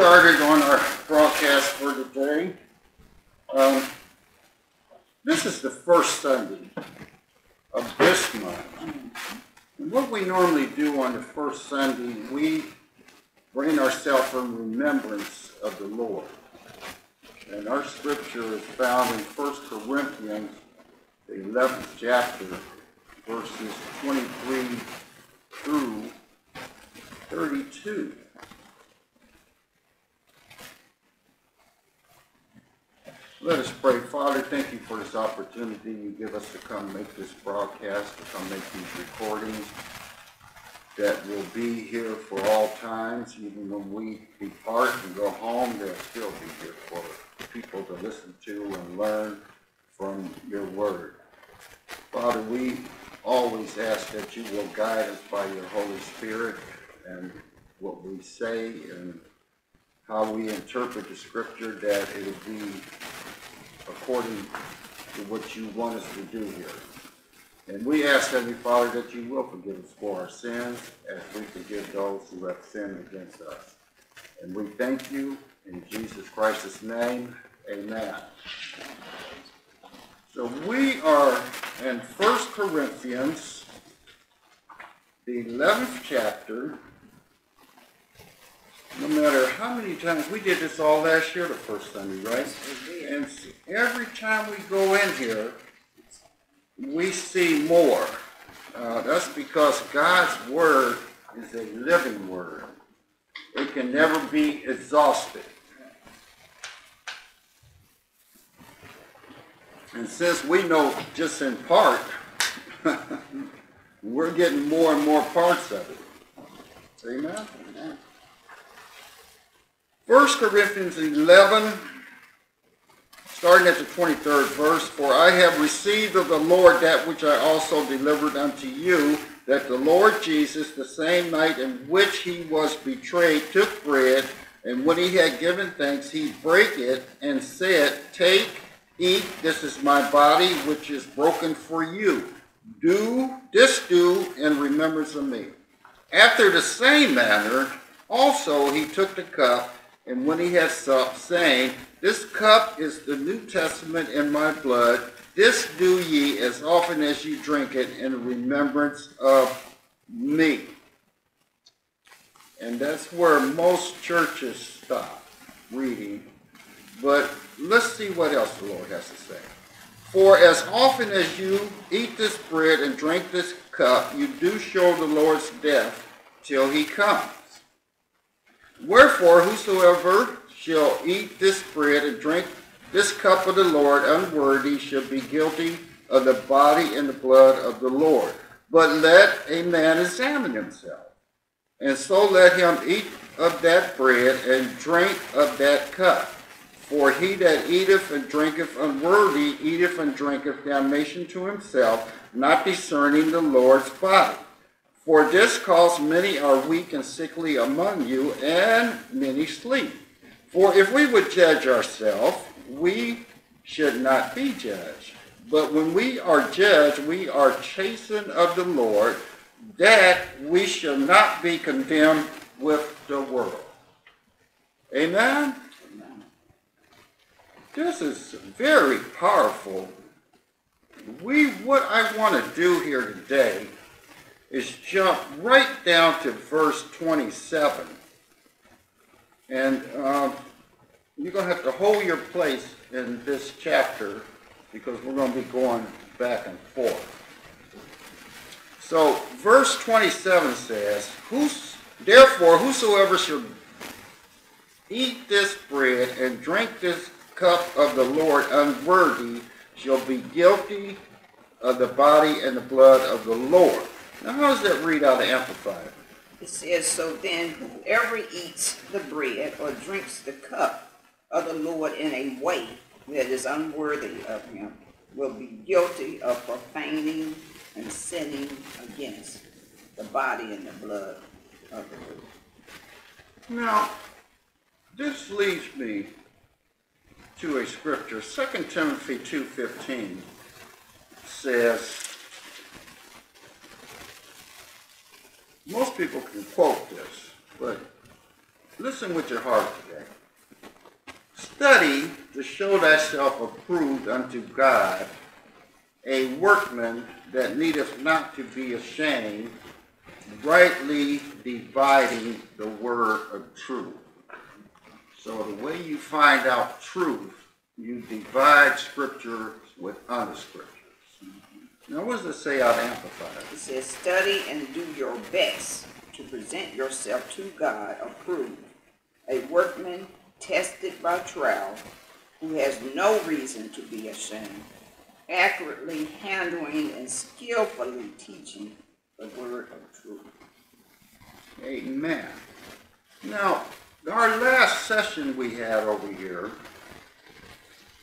started on our broadcast for today. Um, this is the first Sunday of this month. And what we normally do on the first Sunday, we bring ourselves in remembrance of the Lord. And our scripture is found in 1 Corinthians, the 11th chapter, verses 23 through 32. Let us pray. Father, thank you for this opportunity you give us to come make this broadcast, to come make these recordings that will be here for all times. Even when we depart and go home, they'll still be here for people to listen to and learn from your word. Father, we always ask that you will guide us by your Holy Spirit and what we say and how we interpret the scripture, that it will be according to what you want us to do here. And we ask, Heavenly Father, that you will forgive us for our sins as we forgive those who have sinned against us. And we thank you in Jesus Christ's name. Amen. So we are in 1 Corinthians, the 11th chapter. No matter how many times, we did this all last year, the first Sunday, right? And every time we go in here, we see more. Uh, that's because God's Word is a living Word. It can never be exhausted. And since we know just in part, we're getting more and more parts of it. Amen? Amen. 1 Corinthians 11, starting at the 23rd verse, For I have received of the Lord that which I also delivered unto you, that the Lord Jesus, the same night in which he was betrayed, took bread, and when he had given thanks, he brake it, and said, Take, eat, this is my body, which is broken for you. Do this do in remembrance of me. After the same manner, also he took the cup, and when he had supped, saying, This cup is the New Testament in my blood. This do ye as often as ye drink it in remembrance of me. And that's where most churches stop reading. But let's see what else the Lord has to say. For as often as you eat this bread and drink this cup, you do show the Lord's death till he comes. Wherefore, whosoever shall eat this bread and drink this cup of the Lord unworthy shall be guilty of the body and the blood of the Lord. But let a man examine himself, and so let him eat of that bread and drink of that cup. For he that eateth and drinketh unworthy eateth and drinketh damnation to himself, not discerning the Lord's body. For this cause many are weak and sickly among you, and many sleep. For if we would judge ourselves, we should not be judged. But when we are judged, we are chastened of the Lord, that we shall not be condemned with the world. Amen? This is very powerful. We, what I want to do here today is jump right down to verse 27. And uh, you're going to have to hold your place in this chapter because we're going to be going back and forth. So, verse 27 says, Who's, Therefore, whosoever shall eat this bread and drink this cup of the Lord unworthy shall be guilty of the body and the blood of the Lord. Now, how does that read out of Amplified? It says, So then, whoever eats the bread or drinks the cup of the Lord in a way that is unworthy of him will be guilty of profaning and sinning against the body and the blood of the Lord. Now, this leads me to a scripture. 2 Timothy 2.15 says, most people can quote this, but listen with your heart today. Study to show thyself approved unto God, a workman that needeth not to be ashamed, rightly dividing the word of truth. So the way you find out truth, you divide scripture with other scriptures. Now what does it say out of Amplified? It says, study and do your best to present yourself to God approved, a workman tested by trial, who has no reason to be ashamed, accurately handling and skillfully teaching the word of truth. Amen. Now, our last session we had over here,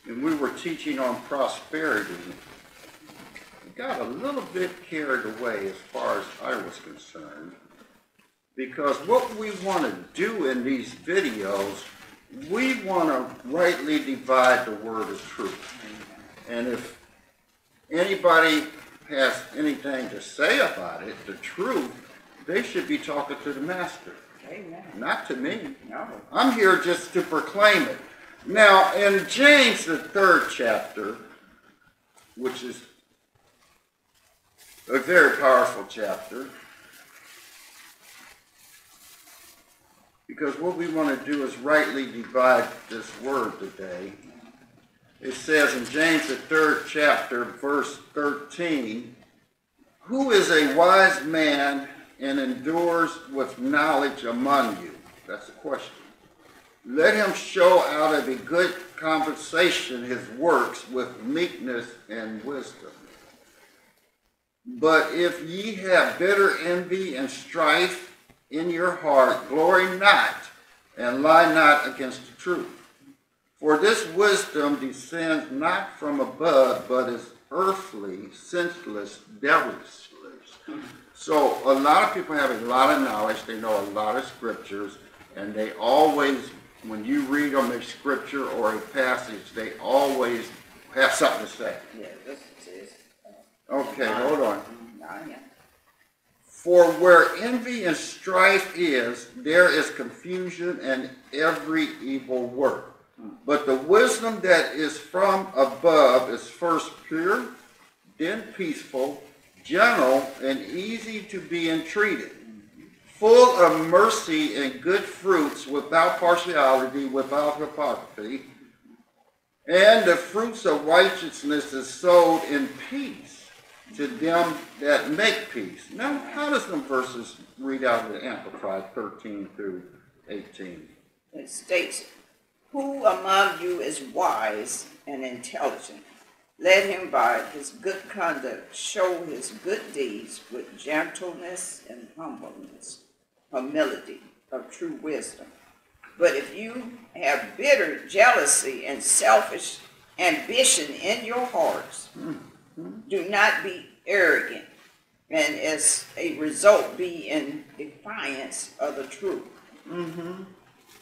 and we were teaching on prosperity, got a little bit carried away as far as I was concerned. Because what we want to do in these videos, we want to rightly divide the word of truth. And if anybody has anything to say about it, the truth, they should be talking to the master, Amen. not to me. No. I'm here just to proclaim it. Now, in James, the third chapter, which is a very powerful chapter, because what we want to do is rightly divide this word today. It says in James, the third chapter, verse 13, Who is a wise man and endures with knowledge among you? That's the question. Let him show out of a good conversation his works with meekness and wisdom. But if ye have bitter envy and strife in your heart, glory not, and lie not against the truth. For this wisdom descends not from above, but is earthly, senseless, devilish. So a lot of people have a lot of knowledge, they know a lot of scriptures, and they always, when you read them a scripture or a passage, they always have something to say. Yeah, this says, Okay, uh, hold on. For where envy and strife is, there is confusion and every evil work. But the wisdom that is from above is first pure, then peaceful, gentle, and easy to be entreated, full of mercy and good fruits, without partiality, without hypocrisy. And the fruits of righteousness is sowed in peace to them that make peace. Now, how does them verses read out of the Amplified 13 through 18? It states, Who among you is wise and intelligent? Let him by his good conduct show his good deeds with gentleness and humbleness, humility of true wisdom. But if you have bitter jealousy and selfish ambition in your hearts, hmm. Do not be arrogant, and as a result be in defiance of the truth. Mm-hmm.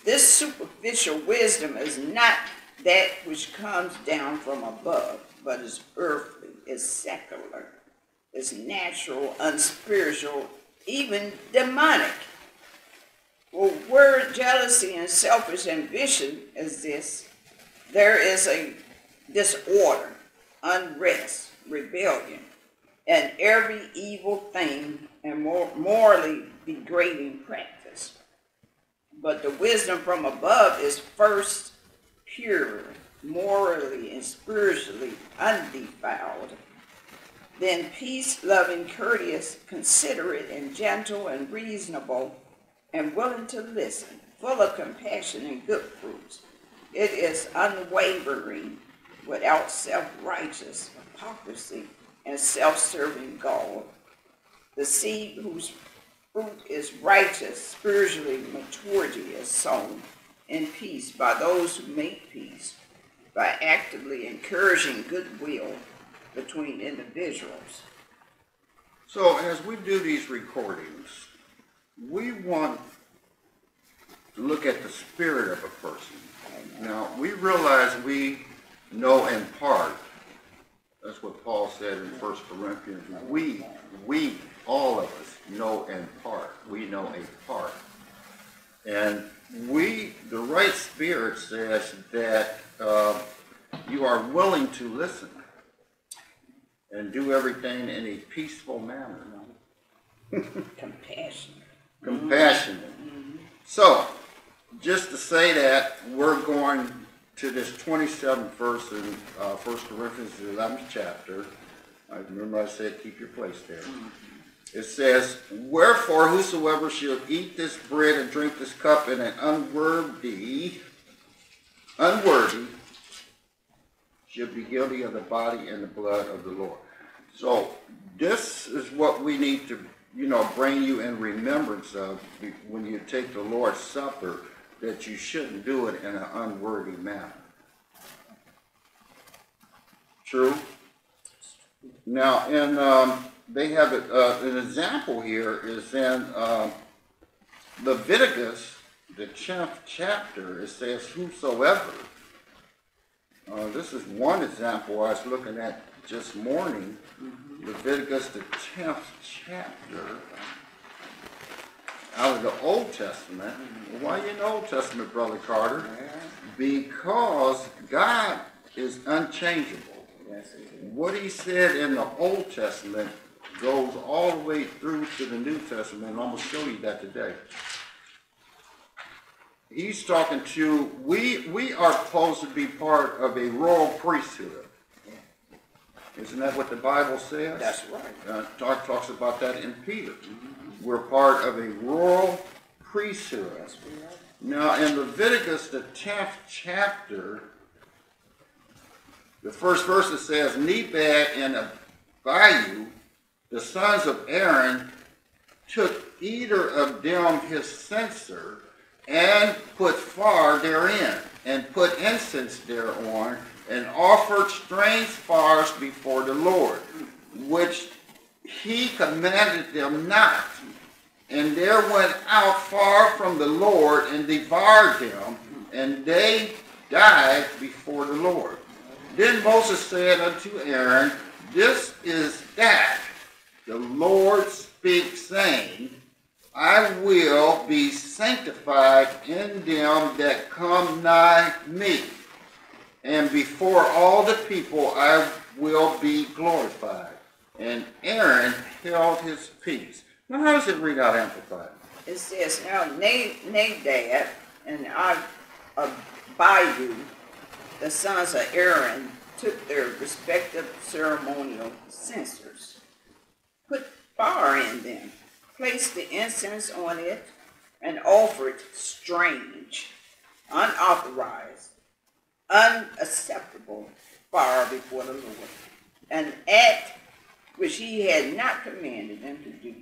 This superficial wisdom is not that which comes down from above, but is earthly, is secular, is natural, unspiritual, even demonic. Well, where jealousy and selfish ambition is this, there is a disorder, unrest, rebellion, and every evil thing and mor- morally degrading practice. But the wisdom from above is first pure, morally and spiritually undefiled. Then peace loving, courteous, considerate, and gentle and reasonable, and willing to listen, full of compassion and good fruits. It is unwavering, without self righteous hypocrisy and self serving gall. The seed whose fruit is righteous, spiritually maturity is sown in peace by those who make peace, by actively encouraging goodwill between individuals. So as we do these recordings, we want to look at the spirit of a person. Now, we realize we know in part. That's what Paul said in 1 Corinthians. We, we, all of us know in part. We know a part. And we, the right spirit says that uh, you are willing to listen and do everything in a peaceful manner, Compassionate. compassionate. So, just to say that, we're going to this 27th verse in uh, 1 Corinthians, the 11th chapter. I remember I said, keep your place there. It says, Wherefore whosoever shall eat this bread and drink this cup in an unworthy, unworthy, shall be guilty of the body and the blood of the Lord. So this is what we need to, you know, bring you in remembrance of when you take the Lord's Supper, that you shouldn't do it in an unworthy manner. True? Now, in, um, they have it, uh, an example here is in, um, Leviticus, the tenth chapter, it says whosoever. Uh, this is one example I was looking at just morning, Leviticus, the tenth chapter, out of the Old Testament. Why in the Old Testament, Brother Carter? Because God is unchangeable. Yes. What he said in the Old Testament goes all the way through to the New Testament, and I'm gonna show you that today. He's talking to, we, we are supposed to be part of a royal priesthood. Isn't that what the Bible says? That's right. Uh, talk, talks about that in Peter. We're part of a rural priesthood. Now, in Leviticus, the tenth chapter, the first verse it says, Nebad and Abihu, the sons of Aaron, took either of them his censer and put fire therein, and put incense thereon, and offered strange fires before the Lord, which he commanded them not. And there went out far from the Lord and devoured them, and they died before the Lord. Then Moses said unto Aaron, This is that the Lord speaks, saying, I will be sanctified in them that come nigh me, and before all the people I will be glorified. And Aaron held his peace. Now, how does it read out Amplified? It says, now Na- Nadab and Abihu, the sons of Aaron, took their respective ceremonial censers, put fire in them, placed the incense on it, and offered strange, unauthorized, unacceptable fire before the Lord, an act which he had not commanded them to do.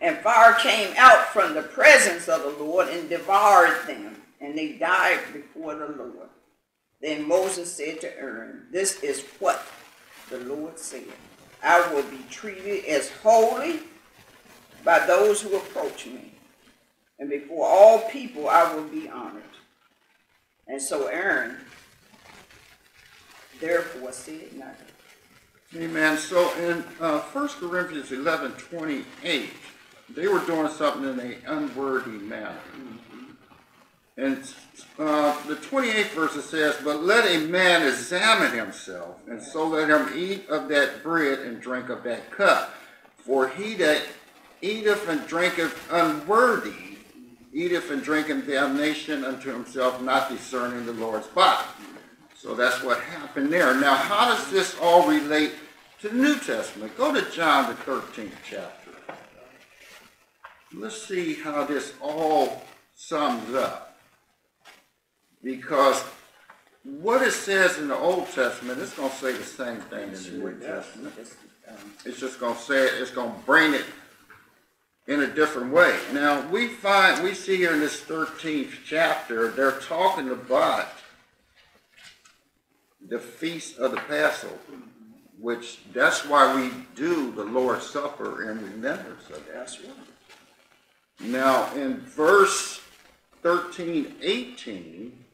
And fire came out from the presence of the Lord and devoured them, and they died before the Lord. Then Moses said to Aaron, This is what the Lord said. I will be treated as holy by those who approach me, and before all people I will be honored. And so Aaron therefore said nothing. Amen. So in uh, 1 Corinthians 11 28, they were doing something in an unworthy manner. And uh, the 28th verse says, But let a man examine himself, and so let him eat of that bread and drink of that cup. For he that eateth and drinketh unworthy, eateth and drinketh damnation unto himself, not discerning the Lord's body. So that's what happened there. Now, how does this all relate to the New Testament? Go to John, the 13th chapter. Let's see how this all sums up. Because what it says in the Old Testament, it's going to say the same thing in the New Testament. It's just going to say it, it's going to bring it in a different way. Now, we find, we see here in this 13th chapter, they're talking about the feast of the Passover, which that's why we do the Lord's Supper in remembrance of that. That's right. Now, in verse 13, 18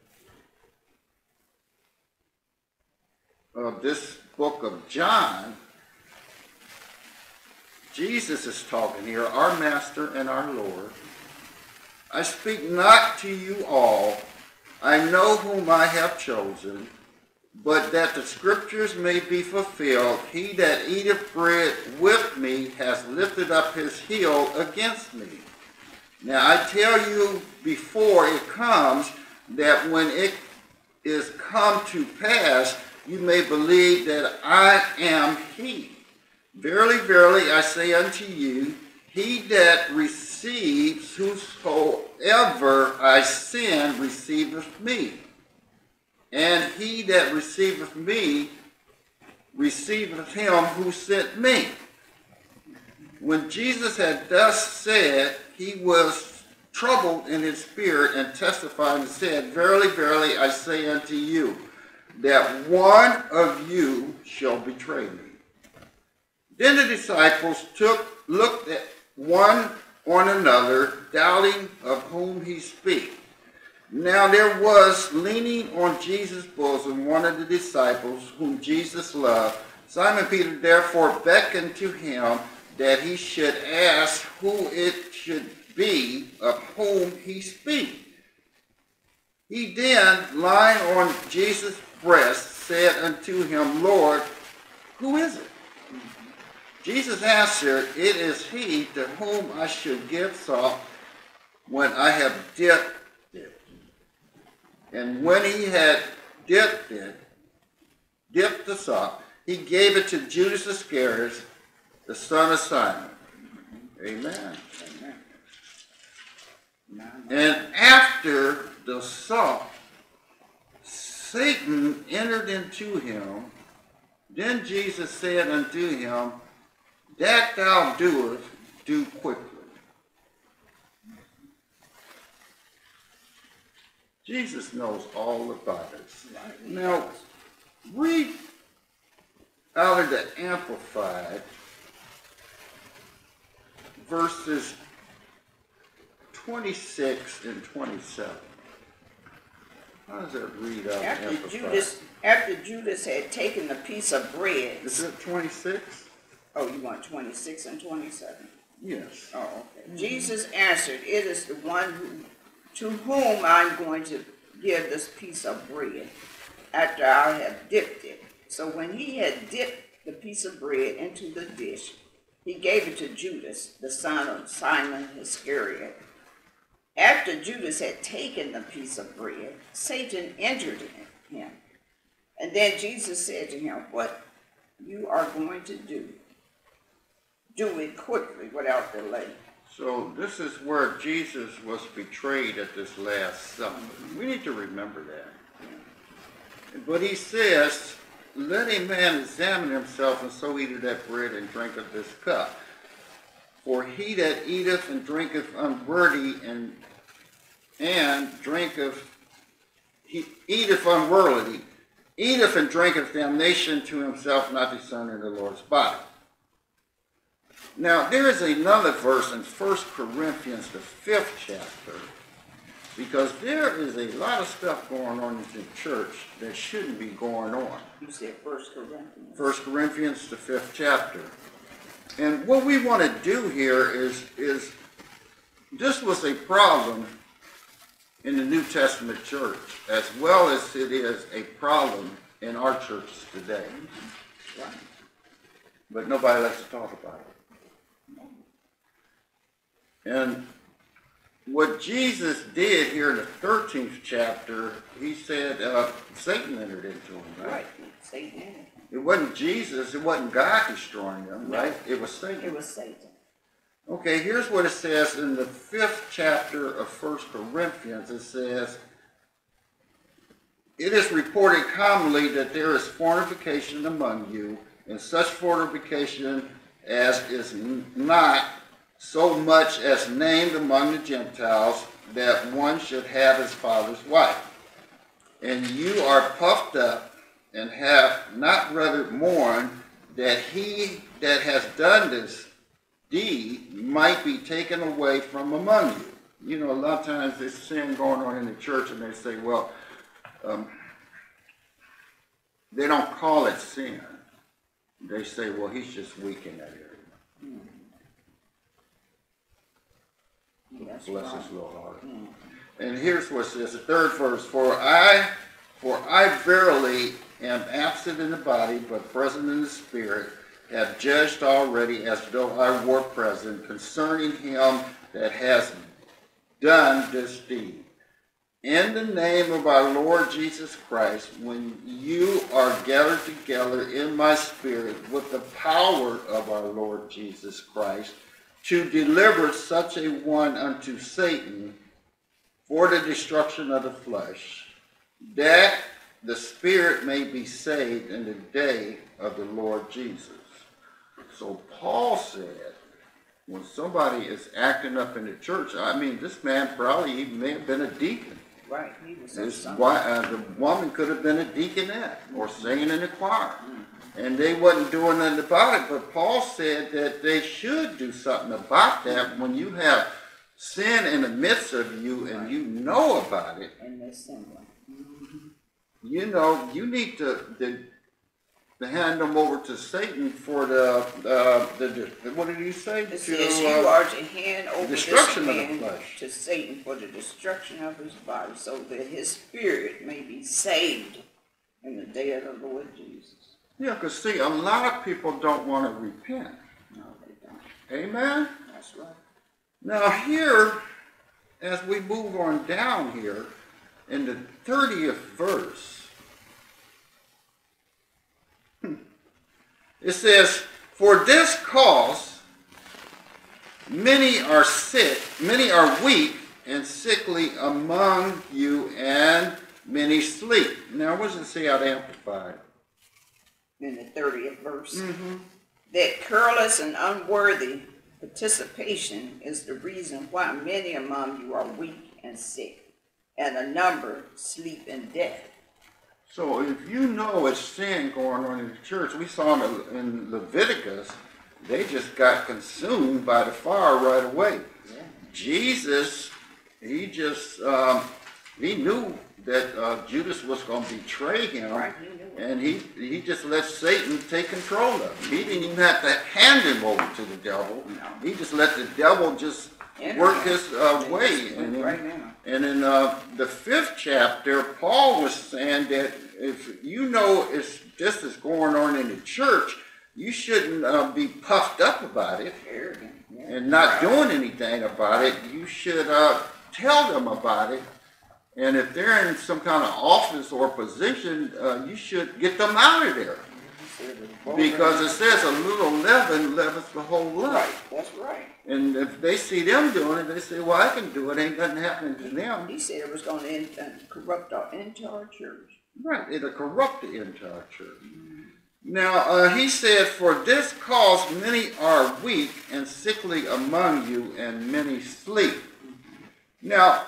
of this book of John, Jesus is talking here, our Master and our Lord. I speak not to you all. I know whom I have chosen, but that the scriptures may be fulfilled. He that eateth bread with me has lifted up his heel against me. Now I tell you before it comes, that when it is come to pass, you may believe that I am he. Verily, verily, I say unto you, he that receives whosoever I send receiveth me. And he that receiveth me receiveth him who sent me. When Jesus had thus said, he was troubled in his spirit and testified and said, Verily, verily, I say unto you, that one of you shall betray me. Then the disciples took, looked at one on another, doubting of whom he speak. Now there was leaning on Jesus' bosom one of the disciples whom Jesus loved. Simon Peter therefore beckoned to him that he should ask who it should be of whom he speak. He then, lying on Jesus' breast, said unto him, Lord, who is it? Jesus answered, It is he to whom I should give sop when I have dipped. And when he had dipped it, dipped the sop, he gave it to Judas Iscariot, the son of Simon. Amen. And after the sop, Satan entered into him. Then Jesus said unto him, That thou doest, do quickly. Jesus knows all about us. Now, read out of the Amplified verses 26 and 27. How does that read out of After Amplified? Judas, after Judas had taken the piece of bread, Is it 26? oh, you want twenty-six and twenty-seven? Yes. Oh, okay. Jesus answered, It is the one who, to whom I'm going to give this piece of bread after I have dipped it. So when he had dipped the piece of bread into the dish, he gave it to Judas, the son of Simon Iscariot. After Judas had taken the piece of bread, Satan entered him. And then Jesus said to him, What you are going to do, do it quickly without delay. So this is where Jesus was betrayed at this last supper. We need to remember that. But he says, let a man examine himself, and so eat of that bread and drink of this cup. For he that eateth and drinketh unworthy and and drinketh he eateth unworthily, eateth and drinketh damnation to himself, not discerning the Lord's body. Now, there is another verse in 1 Corinthians, the fifth chapter, because there is a lot of stuff going on in the church that shouldn't be going on. You said First Corinthians. 1 Corinthians, the fifth chapter. And what we want to do here is, is this was a problem in the New Testament church, as well as it is a problem in our churches today. Right. But nobody likes to talk about it. And what Jesus did here in the 13th chapter, he said uh, Satan entered into him, right? Right. Satan. It wasn't Jesus, it wasn't God destroying them, right? It was Satan. It was Satan. Okay, here's what it says in the fifth chapter of First Corinthians. It says, It is reported commonly that there is fornication among you, and such fornication as is not so much as named among the Gentiles, that one should have his father's wife. And you are puffed up, and have not rather mourned that he that has done this deed might be taken away from among you. You know, a lot of times there's sin going on in the church, and they say, well, um, they don't call it sin. They say, well, he's just weak in that area. That's Bless right. little heart. Mm. And here's what it says, the third verse, for I, for I verily am absent in the body, but present in the spirit, have judged already as though I were present concerning him that has done this deed. In the name of our Lord Jesus Christ, when you are gathered together in my spirit with the power of our Lord Jesus Christ, to deliver such a one unto Satan for the destruction of the flesh, that the spirit may be saved in the day of the Lord Jesus. So Paul said, when somebody is acting up in the church, I mean, this man probably even may have been a deacon. Right, he was This wi- uh, the woman could have been a deaconess or singing in the choir. And they wasn't doing nothing about it, but Paul said that they should do something about that when you have sin in the midst of you and you know about it. in the assembly. You know, you need to, to, to hand them over to Satan for the, uh, the, the- what did he say? It To, says uh, you are to hand over this destruction of the man flesh. to Satan for the destruction of his body, so that his spirit may be saved in the day of the Lord Jesus. Yeah, because see, a lot of people don't want to repent. No, they don't. Amen? That's right. Now here, as we move on down here, in the thirtieth verse, hmm, it says, For this cause many are sick, many are weak and sickly among you, and many sleep. Now, what does it say out amplified? In the thirtieth verse. Mm-hmm. That careless and unworthy participation is the reason why many among you are weak and sick, and a number sleep in death. So if you know it's sin going on in the church, we saw in, in Leviticus, they just got consumed by the fire right away. Yeah. Jesus, he just, um, he knew that uh, Judas was going to betray him, Right, he knew it. and he he just let Satan take control of him. He didn't even have to hand him over to the devil. No. He just let the devil just work his uh, way. And then- right now. and in uh, the fifth chapter, Paul was saying that if you know it's this is going on in the church, you shouldn't uh, be puffed up about it Yeah. and not Right. doing anything about it. You should uh, tell them about it. And if they're in some kind of office or position, uh, you should get them out of there. He said it's Because it says a little leaven leavens the whole lump. Right, that's right. And if they see them doing it, they say, well, I can do it. Ain't nothing happening to them. He said it was gonna uh, corrupt our entire church. Right, it'll corrupt the entire church. Now, uh, he said, For this cause many are weak and sickly among you, and many sleep. Now,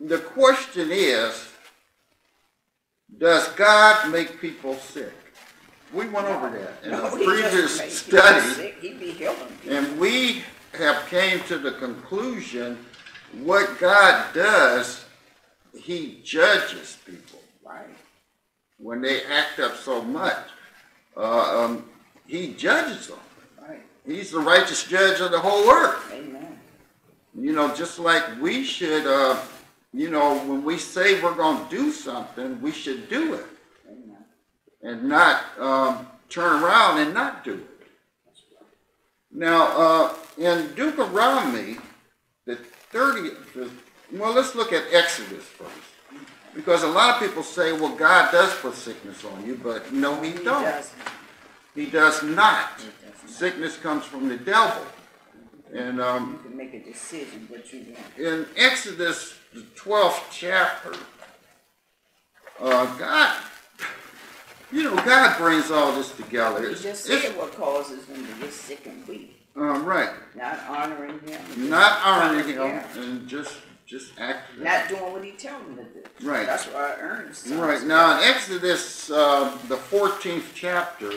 the question is, does God make people sick? We went over that in a No, doesn't previous study. sick. He be. And we have came to the conclusion, what God does, he judges people Right, when they act up so much. Uh, um, he judges them. right. He's the righteous judge of the whole earth. Amen. You know, just like we should, uh, you know, when we say we're going to do something, we should do it Amen. and not um, turn around and not do it. Now, uh, in Deuteronomy, the 30th, the- well, let's look at Exodus first. Because a lot of people say, well, God does put sickness on you, but no, he He don't. doesn't. He does not. He. Sickness comes from the devil. And You um, can make a decision what you want. in Exodus, the 12th chapter, uh, God, you know, God brings all this together. He It's, just said what causes them to get sick and weak, um, right. not honoring him. Not honoring him Yeah. and just, just acting. Not doing what he tells them to do. Right. That's why Ernest. tells Right, now in Exodus, uh, the 14th chapter,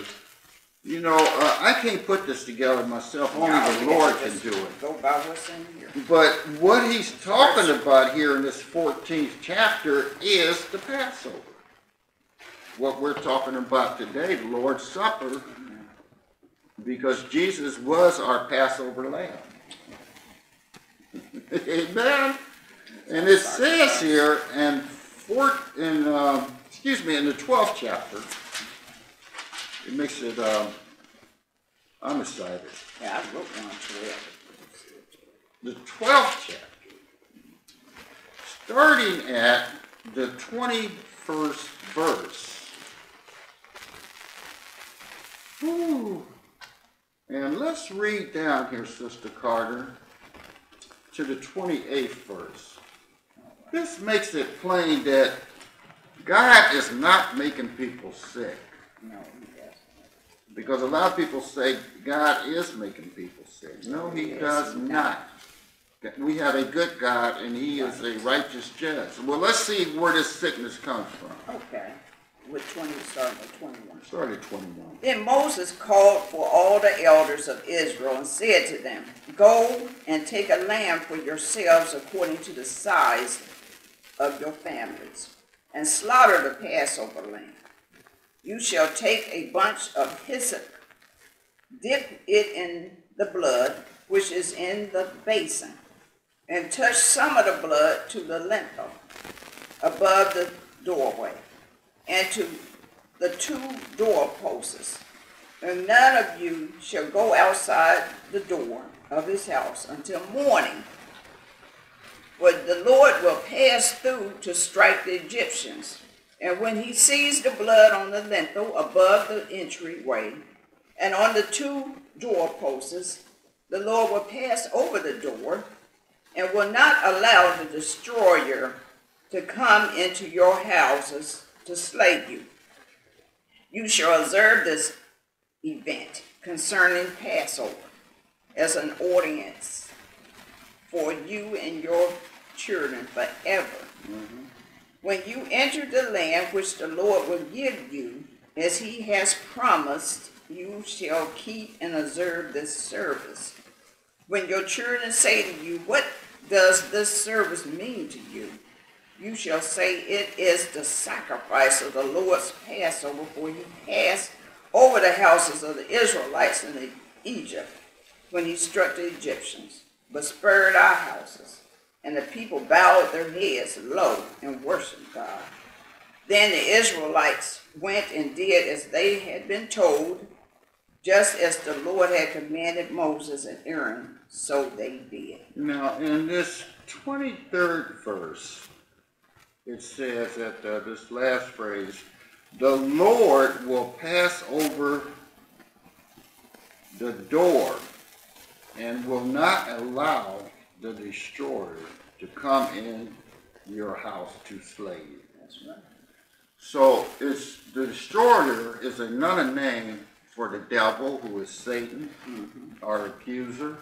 you know, uh, I can't put this together myself, only No, the Lord can do it. Go by what's in here. But what he's talking about here in this 14th chapter is the Passover. What we're talking about today, the Lord's Supper, because Jesus was our Passover lamb. Amen. And it says here in four, in uh, excuse me, in the twelfth chapter, it makes it. Um, I'm excited. Yeah, I wrote down twelve. The twelfth chapter, starting at the twenty-first verse. Whew. And let's read down here, Sister Carter, to the 28th verse. This makes it plain that God is not making people sick. No. Because a lot of people say God is making people sick. No, He does not. We have a good God and He is a righteous judge. Well, let's see where this sickness comes from. Okay, with twenty, starting with twenty-one. Start at 21. Then Moses called for all the elders of Israel and said to them, Go and take a lamb for yourselves according to the size of your families, and slaughter the Passover lamb. You shall take a bunch of hyssop, dip it in the blood which is in the basin, and touch some of the blood to the lintel above the doorway, and to the two doorposts. And none of you shall go outside the door of his house until morning. For the Lord will pass through to strike the Egyptians. And when he sees the blood on the lintel above the entryway and on the two doorposts, the Lord will pass over the door and will not allow the destroyer to come into your houses to slay you. You shall observe this event concerning Passover as an ordinance for you and your children forever. Mm-hmm. When you enter the land which the Lord will give you, as he has promised, you shall keep and observe this service. When your children say to you, What does this service mean to you? You shall say, It is the sacrifice of the Lord's Passover, for he passed over the houses of the Israelites in Egypt when he struck the Egyptians, but spared our houses. And the people bowed their heads low and worshiped God. Then the Israelites went and did as they had been told, just as the Lord had commanded Moses and Aaron, so they did. Now, in this 23rd verse, it says that uh, this last phrase, the Lord will pass over the door and will not allow the destroyer to come in your house to slay you. That's right. So it's the destroyer is another name for the devil, who is Satan, mm-hmm. our accuser.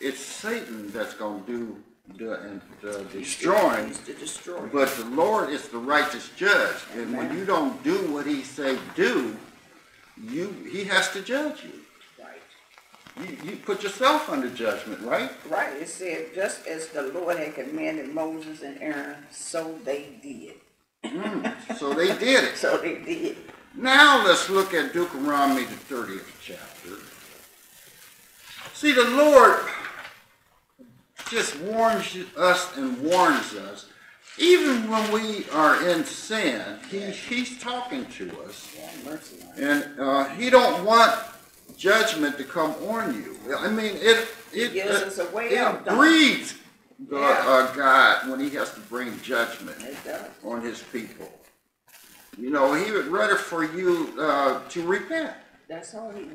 It's Satan that's going to do the, the destroying, He's the destroyer. but the Lord is the righteous judge. And when you don't do what He say do, you He has to judge you. You, you put yourself under judgment, right? Right. It said, just as the Lord had commanded Moses and Aaron, so they did. So they did it. So they did. Now let's look at Deuteronomy, the 30th chapter. See, the Lord just warns us and warns us. Even when we are in sin, he, He's talking to us. Yeah, mercy. And uh, He don't want judgment to come on you. I mean, it it, gives us a way it don't grieves Yeah. uh, God when He has to bring judgment on his people. You know, he would rather for you uh, to repent. That's all he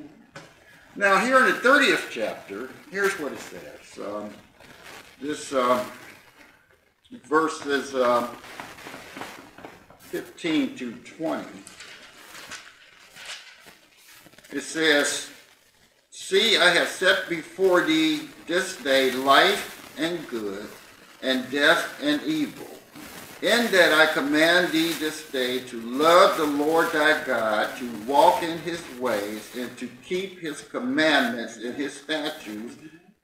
Now, here in the 30th chapter, here's what it says. Um, this um, verse is um, 15 to 20. It says, See, I have set before thee this day life and good, and death and evil. In that I command thee this day to love the Lord thy God, to walk in his ways, and to keep his commandments and his statutes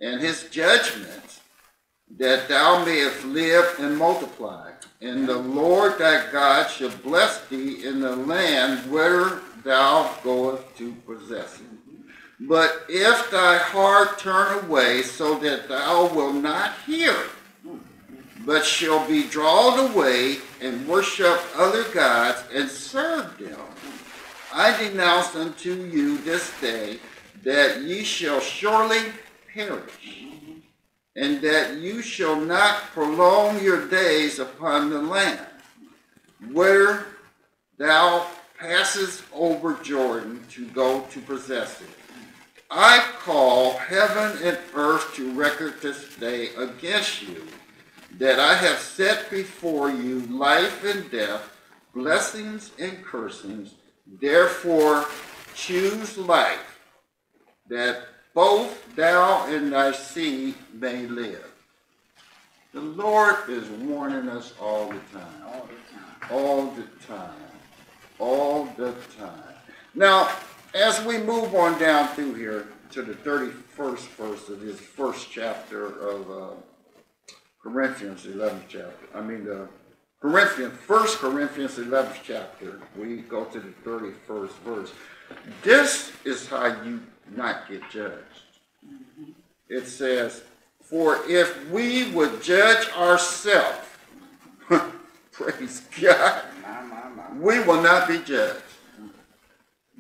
and his judgments, that thou mayest live and multiply. And the Lord thy God shall bless thee in the land where thou goest to possess it. But if thy heart turn away, so that thou wilt not hear, but shall be drawn away and worship other gods and serve them, I denounce unto you this day that ye shall surely perish, and that you shall not prolong your days upon the land, where thou passest over Jordan to go to possess it. I call heaven and earth to record this day against you, that I have set before you life and death, blessings and cursings. Therefore choose life, that both thou and thy seed may live. The Lord is warning us all the time. All the time. All the time. All the time. Now, as we move on down through here to the 31st verse of this first chapter of uh, Corinthians, 11th chapter, I mean, the Corinthians, 1 Corinthians 11th chapter, we go to the 31st verse. This is how you not get judged. It says, For if we would judge ourselves, praise God, My, my, my. we will not be judged.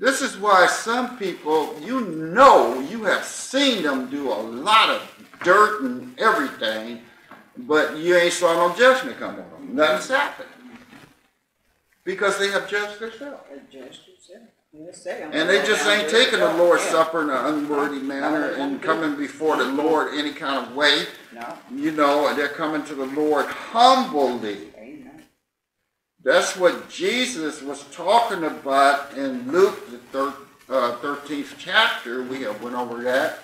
This is why some people, you know, you have seen them do a lot of dirt and everything, but you ain't saw no judgment come on them. Nothing's happened. Because they have judged themselves. They judged they And they just ain't taking the Lord's Yeah. Supper in an unworthy manner and coming before the Lord any kind of way. No, You know, and they're coming to the Lord humbly. That's what Jesus was talking about in Luke, the thir- uh, 13th chapter. We have went over that.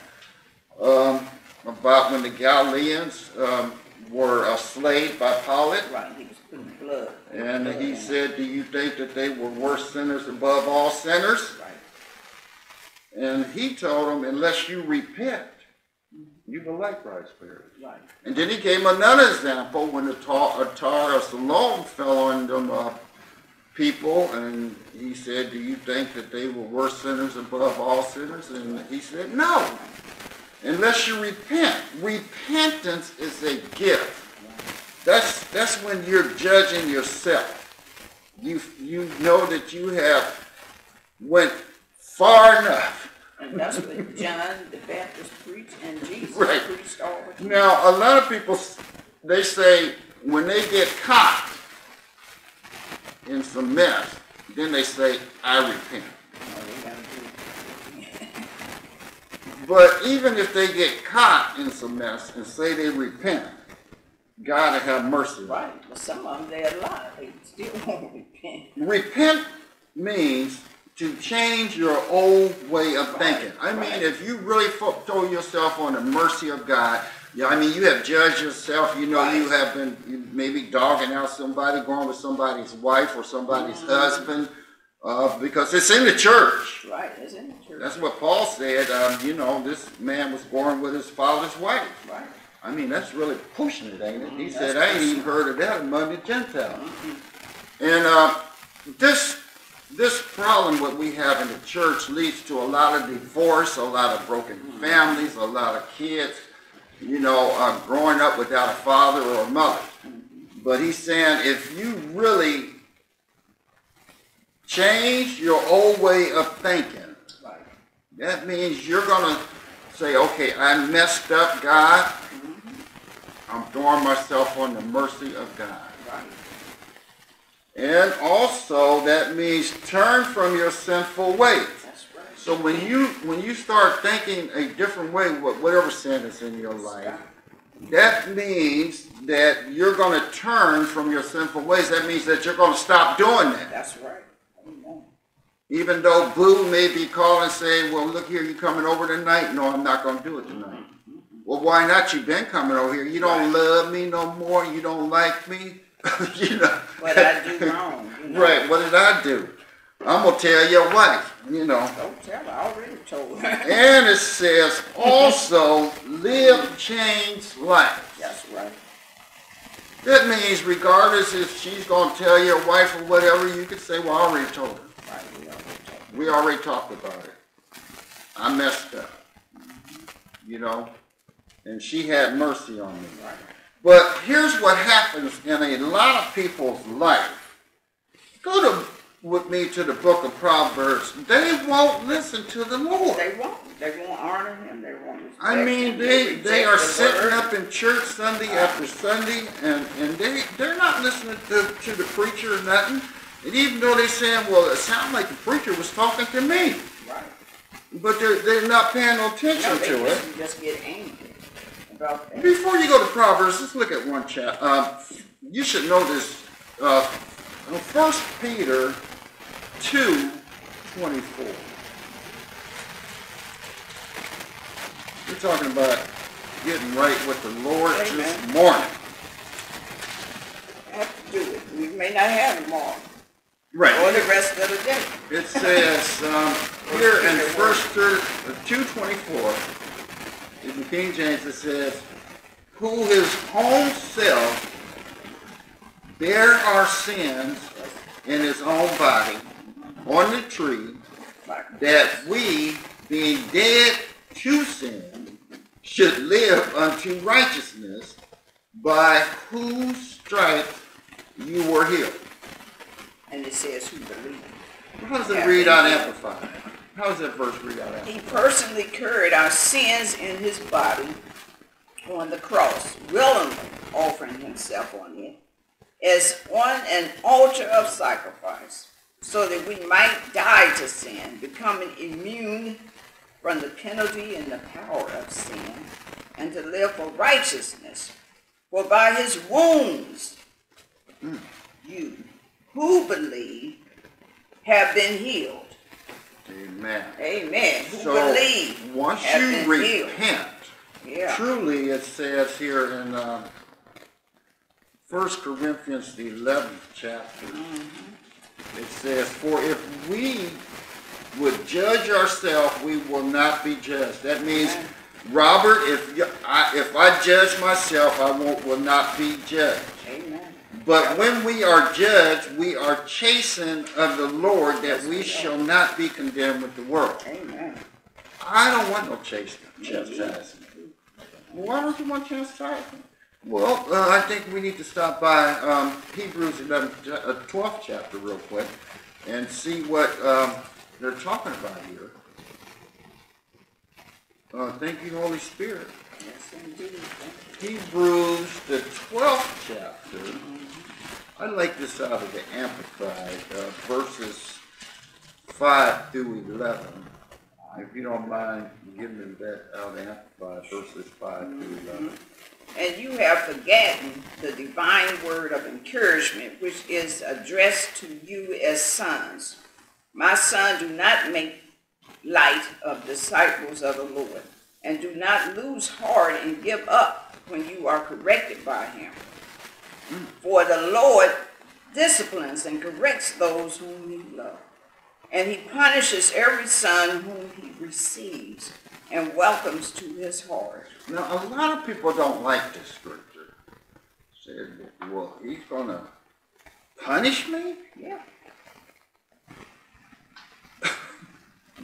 Um, about when the Galileans um, were uh, slayed by Pilate. Right, he was putting blood. And blood he said, Do you think that they were worse sinners above all sinners? Right, And he told them, Unless you repent, you will likewise perish. right. And then he gave another example when the tar, a tar of Siloam fell on them uh, people, and he said, "Do you think that they were worse sinners above all sinners?" And he said, "No, unless you repent. Repentance is a gift. That's that's when you're judging yourself. You you know that you have went far enough." And that's what John the Baptist preached and Jesus Right. preached all the time. Now, a lot of people, they say when they get caught in some mess, then they say, I repent. No, they gotta do it. But even if they get caught in some mess and say they repent, God will have mercy. Right, but some of them, they're alive, they still won't repent. Repent means to change your old way of thinking. I mean, right. if you really throw yourself on the mercy of God, yeah, I mean, you have judged yourself. You know, you have been maybe dogging out somebody, going with somebody's wife or somebody's Mm-hmm. husband, uh, because it's in the church. Right, that's in the church. That's what Paul said. Um, you know, this man was born with his father's wife. Right, I mean, that's really pushing it, ain't it? He Mm, said, I ain't even heard of that among the Gentiles. And uh, this this problem what we have in the church leads to a lot of divorce, a lot of broken families, a lot of kids, you know, uh, growing up without a father or a mother. But he's saying if you really change your old way of thinking, that means you're gonna say, okay, I messed up, God. I'm throwing myself on the mercy of God. right. And also that means turn from your sinful ways. That's right. So when you when you start thinking a different way, wh- whatever sin is in your life, that means that you're going to turn from your sinful ways. That means that you're going to stop doing that. That's right. Amen. Even though Boo may be calling saying, well, look here, you coming over tonight? No, I'm not going to do it tonight. Mm-hmm. Well, why not? You've been coming over here. You don't love me no more. You don't like me. you know. But I do wrong, you know. Right. What did I do? I'm going to tell your wife, you know. Don't tell her, I already told her. And it says also live changed life. That's right. That means regardless if she's going to tell your wife or whatever, you could say, well, I already told her. Right, we already told her. We already talked about it. I messed up. You know? And she had mercy on me. Right. But here's what happens in a lot of people's life. Go to with me to the book of Proverbs. They won't listen to the Lord. They won't. They won't honor him. They won't I mean, him. they they are the sitting up in church Sunday after Sunday, and and they they're not listening to, to the preacher or nothing. And even though they're saying, well, it sounded like the preacher was talking to me, Right. but they're they're not paying no attention No, they to it. just get angry that. Before you go to Proverbs, let's look at one chapter. Um, you should know this. Uh, First Peter two twenty four. We're talking about getting right with the Lord this morning. Have to do it. We may not have them all, or the rest of the day. It says um, here in First two twenty four, in the King James, it says, "Who his own self bare our sins in his own body on the tree, that we, being dead to sin, should live unto righteousness, by whose stripes you were healed." and it says who believe. How does it read on amplified? How does that verse read out? He personally carried our sins in his body on the cross, willingly offering himself on it as on an altar of sacrifice, so that we might die to sin, becoming immune from the penalty and the power of sin, and to live for righteousness. For by his wounds, you who believe have been healed. Amen. Amen. Who So believe once you repent, Yeah. truly it says here in uh, 1 Corinthians the 11th chapter, Mm-hmm. it says, For if we would judge ourselves, we will not be judged. That means, Amen. Robert, if you, I, if I judge myself, I won't, will not be judged. But when we are judged, we are chastened of the Lord that we shall not be condemned with the world. Amen. I don't want no chastening, chastisement. Why don't you want chastisement? Well, uh, I think we need to stop by um, Hebrews 11th, cha- uh, 12th chapter real quick and see what um, they're talking about here. Uh, thank you, Holy Spirit. Yes, indeed. Hebrews, the 12th chapter. I like this out of the Amplified, uh, verses 5 through 11. If you don't mind giving me that out of Amplified, verses 5 through 11. And you have forgotten the divine word of encouragement, which is addressed to you as sons. My son, do not make light of disciples of the Lord, and do not lose heart and give up when you are corrected by him. For the Lord disciplines and corrects those whom he loves, and he punishes every son whom he receives and welcomes to his heart. Now, a lot of people don't like this scripture. Said, well, he's going to punish me? Yeah.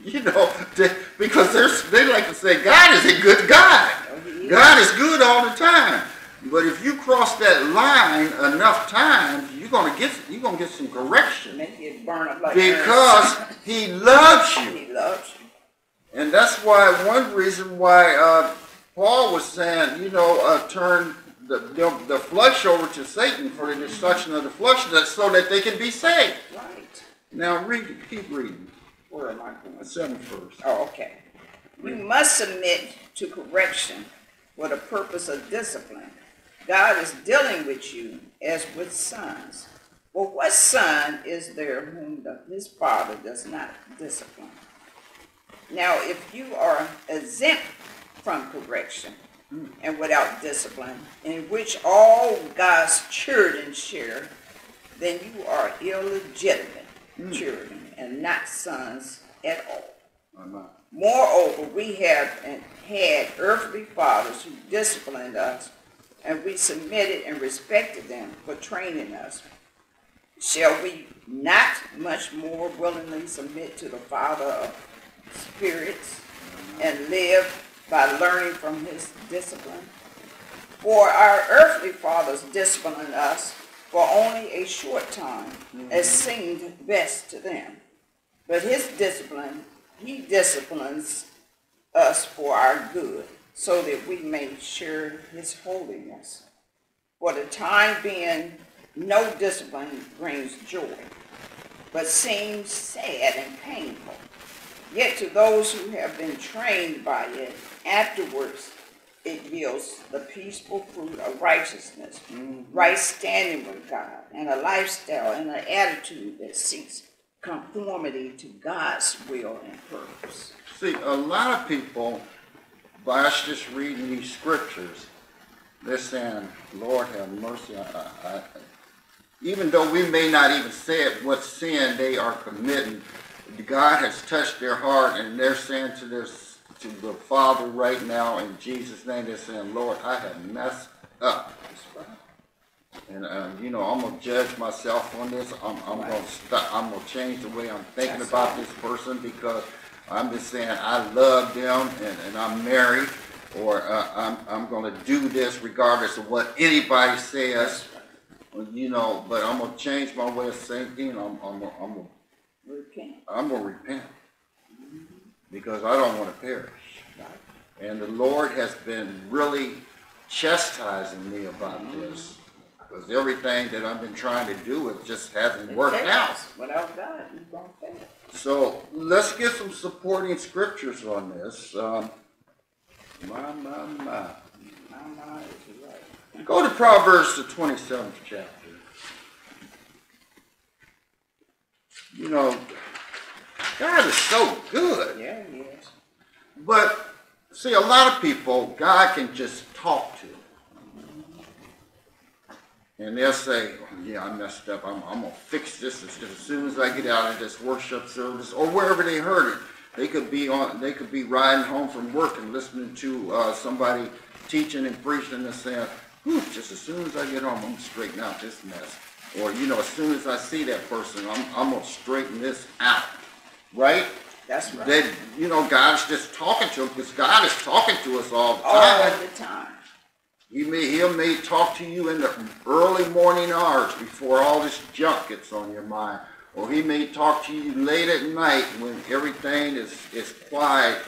You know, they, because they like to say, God is a good God. Is. God is good all the time. But if you cross that line enough times, you're gonna get you're gonna get some correction burn up like because He loves you, he loves you. and that's why one reason why uh, Paul was saying, you know, uh, turn the, the the flesh over to Satan for the destruction of the flesh, that so that they can be saved. Right. Now read, keep reading. Where am I going? Seven first. Oh, okay. We must submit to correction for the purpose of discipline. God is dealing with you as with sons. Well, what son is there whom the, his father does not discipline? Now, if you are exempt from correction and without discipline, in which all God's children share, then you are illegitimate hmm. children and not sons at all. Moreover, we have had earthly fathers who disciplined us, and we submitted and respected them for training us. Shall we not much more willingly submit to the Father of spirits and live by learning from his discipline. For our earthly fathers disciplined us for only a short time, mm-hmm. as seemed best to them. But his discipline, he disciplines us for our good, so that we may share his holiness. For the time being, no discipline brings joy, but seems sad and painful. Yet to those who have been trained by it, afterwards it yields the peaceful fruit of righteousness, mm-hmm. right standing with God, and a lifestyle and an attitude that seeks conformity to God's will and purpose. See, a lot of people, by us just reading these scriptures, they're saying, Lord have mercy. I, I, I, even though we may not even say it, what sin they are committing, God has touched their heart and they're saying to their to the Father right now in Jesus' name, they're saying, Lord, I have messed up. And um, you know, I'm gonna judge myself on this. I'm, I'm Right. gonna stop. I'm gonna change the way I'm thinking That's about right. this person because I'm just saying I love them and, and I'm married, or uh, I'm I'm gonna do this regardless of what anybody says. You know, but I'm gonna change my way of thinking. I'm I'm gonna- I'm gonna, Repent. I'm gonna repent because I don't want to perish. And the Lord has been really chastising me about this. Because everything that I've been trying to do, it just hasn't It worked out. Without God, you're gonna fail. So let's get some supporting scriptures on this. Um, my, my, my. Is right. Go to Proverbs, the 27th chapter. You know, God is so good. Yeah, yes. But see, a lot of people, God can just talk to. And they'll say, oh, "Yeah, I messed up. I'm, I'm gonna fix this as, as soon as I get out of this worship service or wherever they heard it." They could be on. They could be riding home from work and listening to uh, somebody teaching and preaching and saying, Whew, "Just as soon as I get home, I'm gonna straighten out this mess." Or you know, as soon as I see that person, I'm, I'm gonna straighten this out. Right? That's right. that you know God's just talking to him because God is talking to us all the time. All the time. He may he may talk to you in the early morning hours before all this junk gets on your mind, or he may talk to you late at night when everything is is quiet,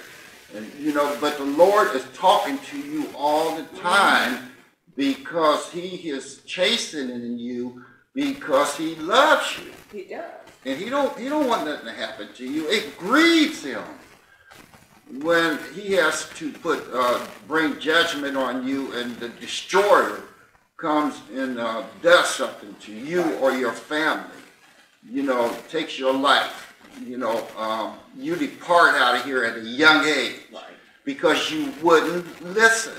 and you know. But the Lord is talking to you all the time because He is chastening you because He loves you. He does. And he don't he don't want nothing to happen to you. It grieves him when he has to put uh, bring judgment on you, and the destroyer comes and uh, does something to you or your family. You know, takes your life. You know, um, you depart out of here at a young age because you wouldn't listen.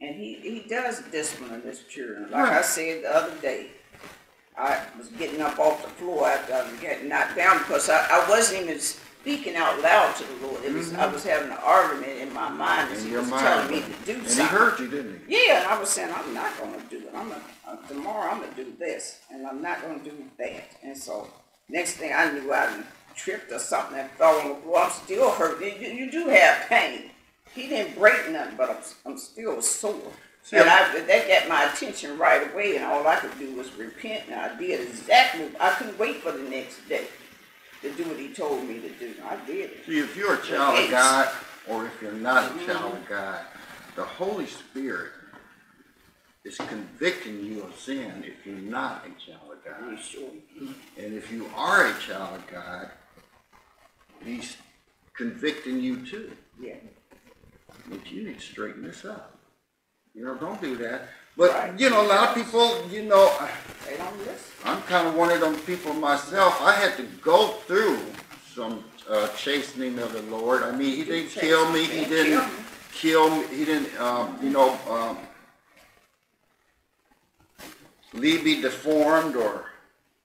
And he, he does discipline his children. Like I said the other day, I was getting up off the floor after I was getting knocked down because I, I wasn't even speaking out loud to the Lord. It was I was having an argument in my mind as he was mind, telling me to do and he something. heard you, didn't he? Yeah, and I was saying I'm not going to do it. I'm gonna, uh, tomorrow. I'm gonna do this, and I'm not going to do that. And so next thing I knew, I tripped or something and fell on the floor. I'm still hurt. You, you- do have pain. He didn't break nothing, but I'm, I'm still sore. And I, that got my attention right away, and all I could do was repent, and I did exactly. I couldn't wait for the next day to do what he told me to do. I did it. See, if you're a child of God, or if you're not a mm-hmm. child of God, the Holy Spirit is convicting you of sin if you're not a child of God. And if you are a child of God, He's convicting you too. Yeah. But you need to straighten this up. You know, don't do that. But, Right. you know, a lot of people, you know, I- They don't listen. I'm kind of one of them people myself. I had to go through some uh, chastening of the Lord. I mean, He didn't kill me. He Didn't kill me. He didn't, um, you know, um, leave me deformed or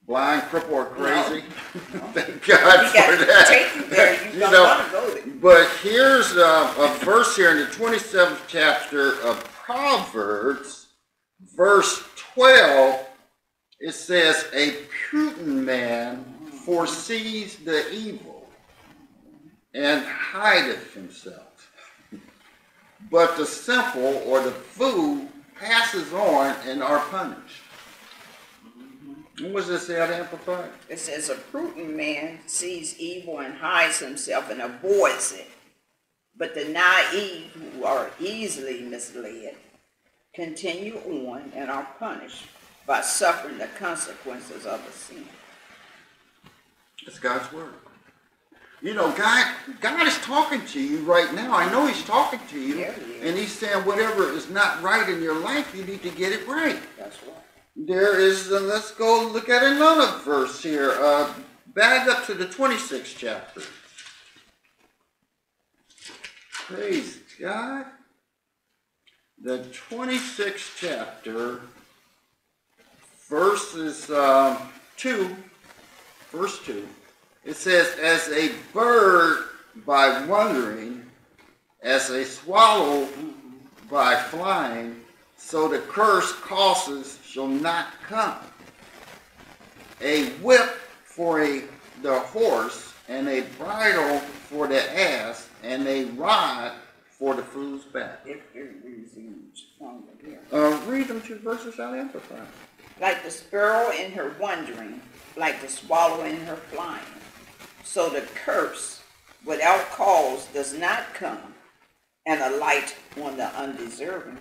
blind, crippled, or crazy. Thank God for that. you there. You You know, want to go there. But here's a, a verse here in the 27th chapter of Proverbs, verse 12. It says, A prudent man foresees the evil and hideth himself. But the simple or the fool passes on and are punished. What was this out amplified? It says a prudent man sees evil and hides himself and avoids it. But the naive who are easily misled continue on and are punished by suffering the consequences of a sin. It's God's word. You know, God, God is talking to you right now. I know He's talking to you, Yeah, he and He's saying whatever is not right in your life, you need to get it right. That's right. There is, uh, let's go look at another verse here. Uh, back up to the 26th chapter. Praise God. The 26th chapter, verses um, 2, verse 2. It says, As a bird by wandering, as a swallow by flying, so the curse causes shall not come. A whip for a, the horse, and a bridle for the ass, and a rod for the fool's back. If there is here. Uh, read them two verses out amplified. Like the sparrow in her wandering, like the swallow in her flying. So the curse without cause does not come, and a light on the undeserving.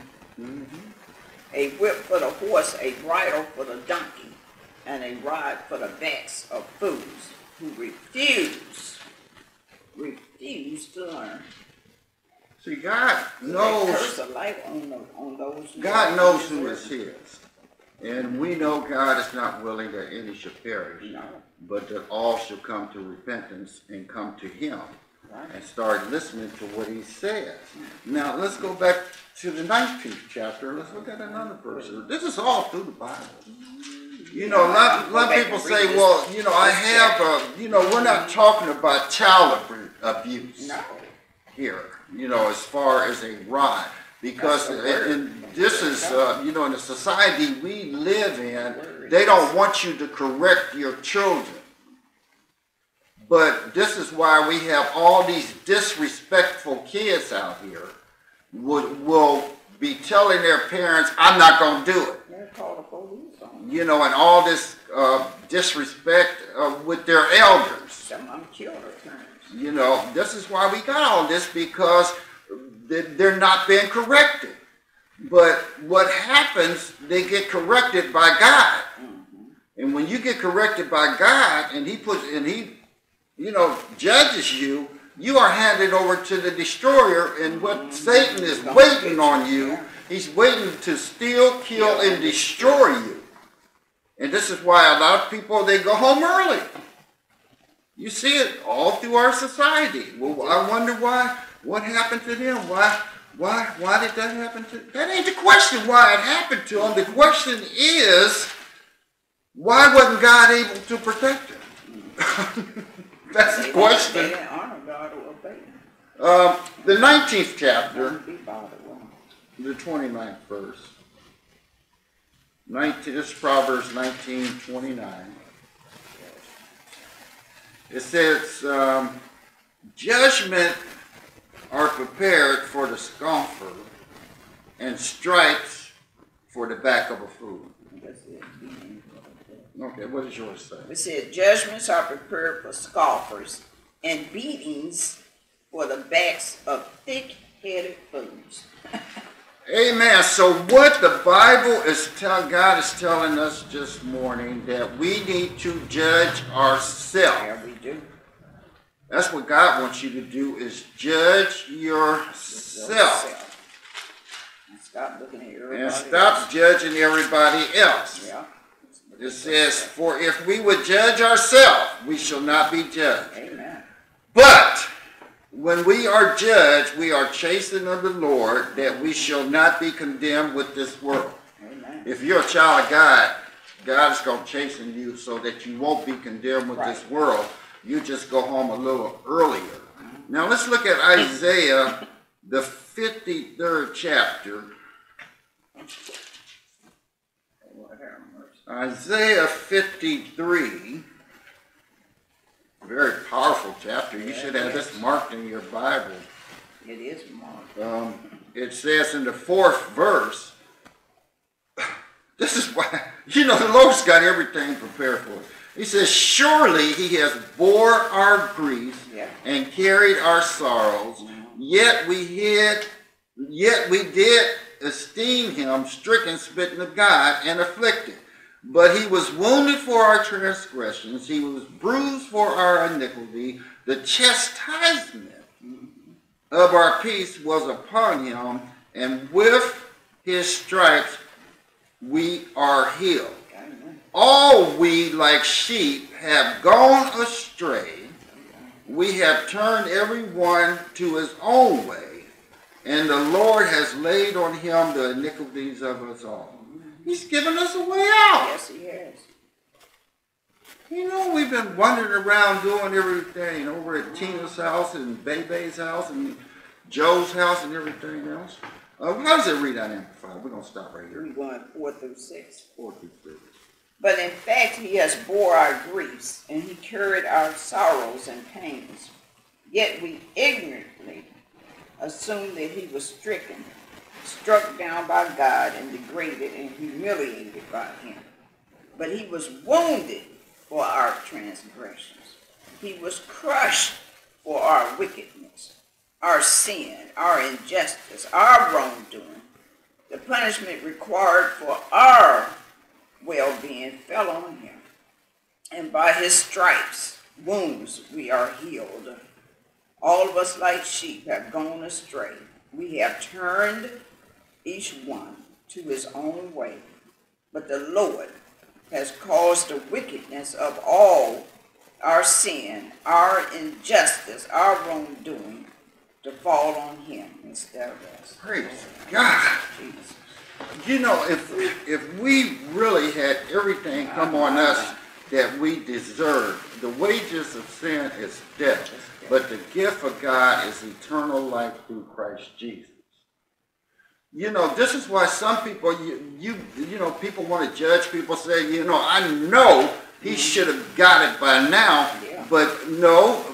A whip for the horse, a bridle for the donkey, and a rod for the backs of fools who refuse, refuse to learn. See, God knows curse a light on, the, on those God knows who is his. And we know God is not willing that any should perish, No, but that all should come to repentance and come to him right. and start listening to what he says. Now, let's go back to the 19th chapter. Let's look at another verse. This is all through the Bible. You know, a lot, a lot of people say, well, you know, I have, a, you know, we're not talking about child abuse No, here, you know, as far as a rod. Because That's in, in- this is, uh, you know, in the society we live in, they don't want you to correct your children. But this is why we have all these disrespectful kids out here would, will be telling their parents, I'm not gonna do it they're called the police on them. you know, and all this uh, disrespect uh, with their elders. Some of them killed their parents. You know, this is why we got all this because they- they're not being corrected. But what happens, they get corrected by God. Mm-hmm. And when you get corrected by God and he puts, and he, you know, judges you, you are handed over to the destroyer and what mm-hmm. Satan is waiting on you, he's waiting to steal, kill, and destroy you. And this is why a lot of people, they go home early. You see it all through our society. Well, I wonder why, what happened to them? Why, why, why did that happen to, that ain't the question why it happened to them. The question is, why wasn't God able to protect them? That's the question. They honor God or obey him. Um, the 19th chapter, Don't be bothered with them. the 29th verse. 19, this is Proverbs 19, 29. It says, um, judgment are prepared for the scoffer and stripes for the back of a fool. Okay, what does yours say? It said judgments are prepared for scoffers and beatings for the backs of thick-headed fools. Amen. So what the Bible is telling, God is telling us this morning that we need to judge ourselves. Yeah, we do. That's what God wants you to do is judge yourself. And Stop looking at everybody. And stop judging everybody else. Yeah. It says, for if we would judge ourselves, we shall not be judged. Amen. But when we are judged, we are chastened of the Lord, that we shall not be condemned with this world. Amen. If you're a child of God, God is going to chasten you so that you won't be condemned with this world. You just go home a little earlier. Now let's look at Isaiah, the 53rd chapter. Lord have mercy. Isaiah 53. Very powerful chapter. You should have this marked in your Bible. It is marked. Um, it says in the fourth verse, this is why, you know, the Lord's got everything prepared for us. He says, Surely he has bore our grief Yeah. and carried our sorrows, yet we hid, yet we did esteem him stricken, smitten of God, and afflicted. But he was wounded for our transgressions, he was bruised for our iniquity, the chastisement of our peace was upon him, and with his stripes we are healed. All we like sheep have gone astray. We have turned every one to his own way, and the Lord has laid on him the iniquities of us all. He's given us a way out. Yes, he has. You know, we've been wandering around doing everything over at Tina's house and Bebe's house and Joe's house and everything else. Uh, how does it read on Amplified? We're going to stop right here. We're going four through six. Four through six. But in fact, he has bore our griefs, and he carried our sorrows and pains. Yet we ignorantly assumed that he was stricken, struck down by God, and degraded and humiliated by him. But he was wounded for our transgressions. He was crushed for our wickedness, our sin, our injustice, our wrongdoing. The punishment required for our well-being fell on him. And by his stripes, wounds, we are healed. All of us like sheep have gone astray. We have turned each one to his own way. But the Lord has caused the wickedness of all our sin, our injustice, our wrongdoing to fall on him instead of us. Praise God. Jesus. You know, if if we really had everything come on us that we deserve, the wages of sin is death, but the gift of God is eternal life through Christ Jesus. You know, this is why some people, you you, you know, people want to judge. People say, you know, I know he should have got it by now, Yeah. but no,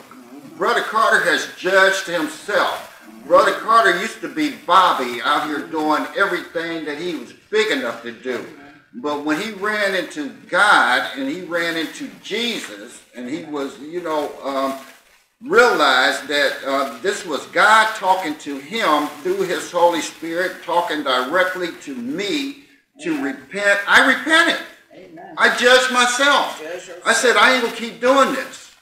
Brother Carter has judged himself. Brother Carter used to be Bobby out here doing everything that he was big enough to do. But when he ran into God and he ran into Jesus and he was, you know, um, realized that uh, this was God talking to him through his Holy Spirit, talking directly to me to repent, I repented. Amen. I judged myself. Judge. I said, I ain't gonna keep doing this.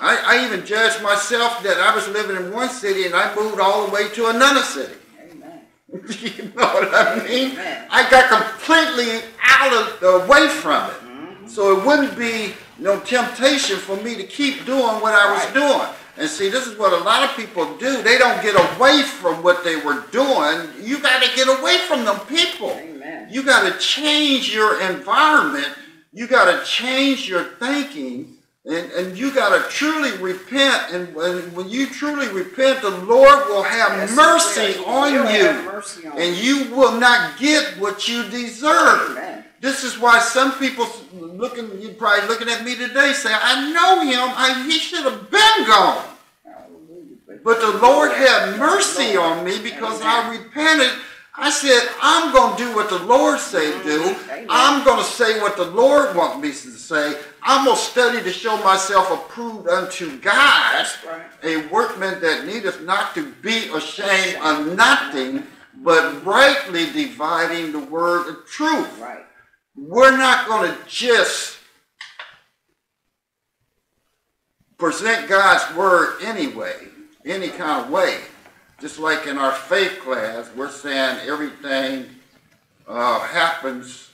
I, I even judged myself that I was living in one city and I moved all the way to another city. Amen. you know what I mean? Amen. I got completely out of the way from it. So it wouldn't be no temptation for me to keep doing what I was Right. doing. And see, this is what a lot of people do. They don't get away from what they were doing. You got to get away from them people. Amen. You got to change your environment. You got to change your thinking. And, and you got to truly repent. And when, when you truly repent, the Lord will have Yes, mercy on you. mercy on And you will not get what you deserve. Amen. This is why some people looking, you probably looking at me today, say, I know him. I, he should have been gone. But the Lord had mercy on me because I repented. I said, I'm going to do what the Lord say do. I'm going to say what the Lord wants me to say. I'm going to study to show myself approved unto God, a workman that needeth not to be ashamed of nothing, but rightly dividing the word of truth. Right. We're not going to just present God's word anyway, any kind of way. Just like in our faith class, we're saying everything uh, happens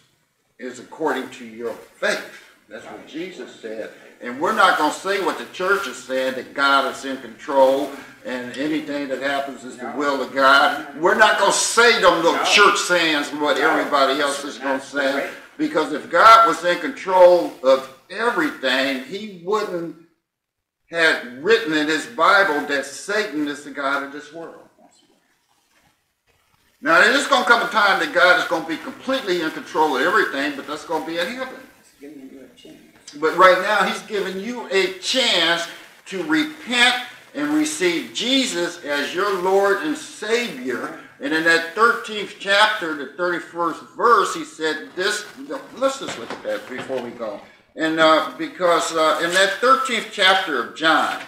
is according to your faith. That's what Jesus said. And we're not going to say what the church is saying, that God is in control and anything that happens is the will of God. We're not going to say them little No. church sayings and what No. everybody else is going to say. Because if God was in control of everything, he wouldn't have written in his Bible that Satan is the God of this world. Now, there's going to come a time that God is going to be completely in control of everything, but that's going to be in heaven. It's giving you a chance. But right now, he's giving you a chance to repent and receive Jesus as your Lord and Savior. And in that 13th chapter, the 31st verse, he said this. Let's just look at that before we go. And uh, because uh, in that 13th chapter of John,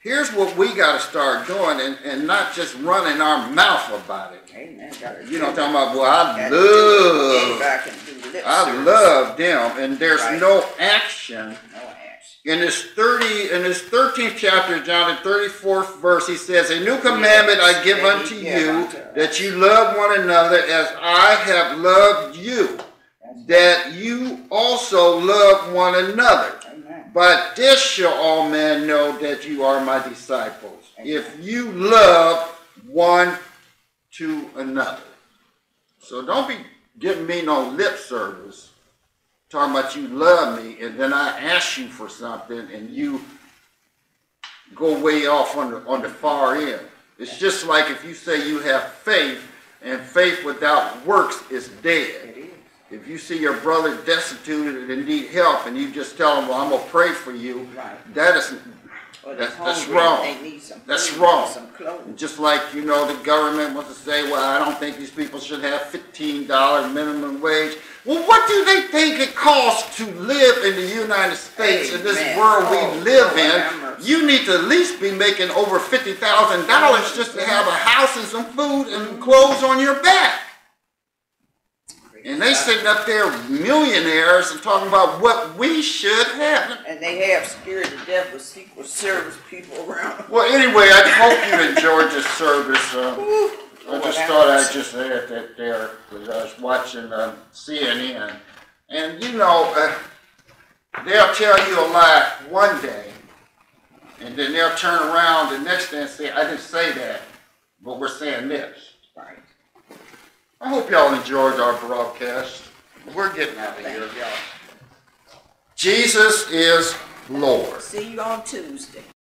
here's what we got to start doing and, and not just running our mouth about it. Amen. You know, do talking about, well, I Gotta do it. love, Everybody can do lip I love them, and there's Right. no action. No action. In his 30, in his 13th chapter, John, the 34th verse, he says, A new commandment I give Yes, unto you, unto that you love one another as I have loved you, that you also love one another. Amen. By this shall all men know that you are my disciples, if you love one to another. So don't be giving me no lip service, talking about you love me, and then I ask you for something and you go way off on the, on the far end. It's just like if you say you have faith, and faith without works is dead. It is. If you see your brother destitute and need help, and you just tell him, "Well, I'm gonna pray for you," Right. that is Or That's- that's hungry, wrong. They need some That's food, wrong. Some clothes. just like you know the government wants to say, "Well, I don't think these people should have fifteen dollar minimum wage." Well, what do they think it costs to live in the United States in this Amen. world we Oh, live Lord have in? You need to at least be making over fifty thousand dollars just to have a house and some food and clothes on your back. And they sitting up there millionaires and talking about what we should have. And they have scared to death with Secret Service people around. Well, anyway, I hope you enjoyed this service. Um, I just thought I'd just add that there because I was watching um, CNN, and you know uh, they'll tell you a lie one day, and then they'll turn around the next day and say, "I didn't say that, but we're saying this." I hope y'all enjoyed our broadcast. We're getting out of here. y'all. Jesus is Lord. See you on Tuesday.